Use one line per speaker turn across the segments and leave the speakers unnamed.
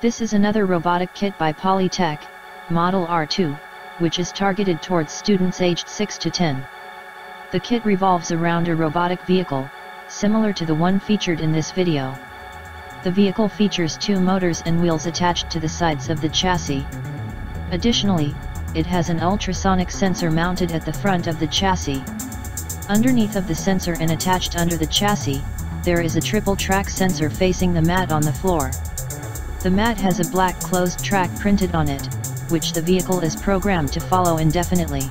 This is another robotic kit by Polytech, Model R2, which is targeted towards students aged 6 to 10. The kit revolves around a robotic vehicle, similar to the one featured in this video. The vehicle features two motors and wheels attached to the sides of the chassis. Additionally, it has an ultrasonic sensor mounted at the front of the chassis. Underneath of the sensor and attached under the chassis, there is a triple track sensor facing the mat on the floor. The mat has a black closed track printed on it, which the vehicle is programmed to follow indefinitely.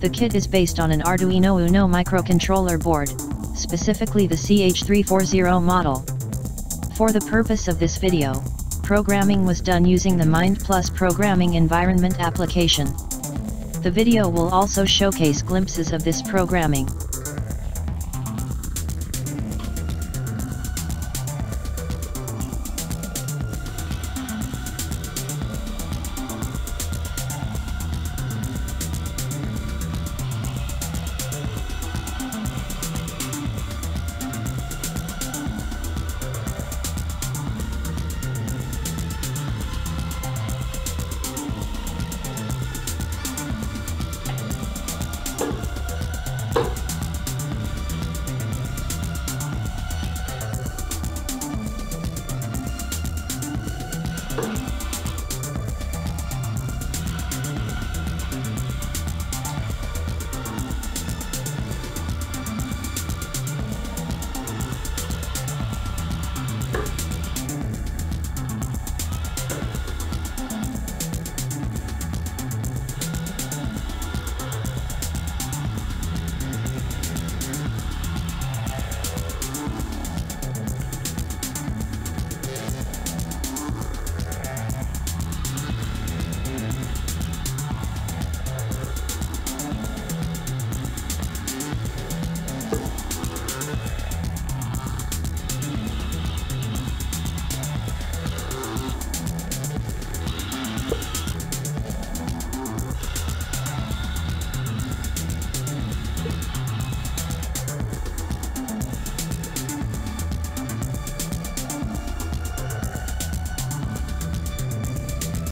The kit is based on an Arduino Uno microcontroller board, specifically the CH340 model. For the purpose of this video, programming was done using the Mind Plus programming environment application. The video will also showcase glimpses of this programming.
You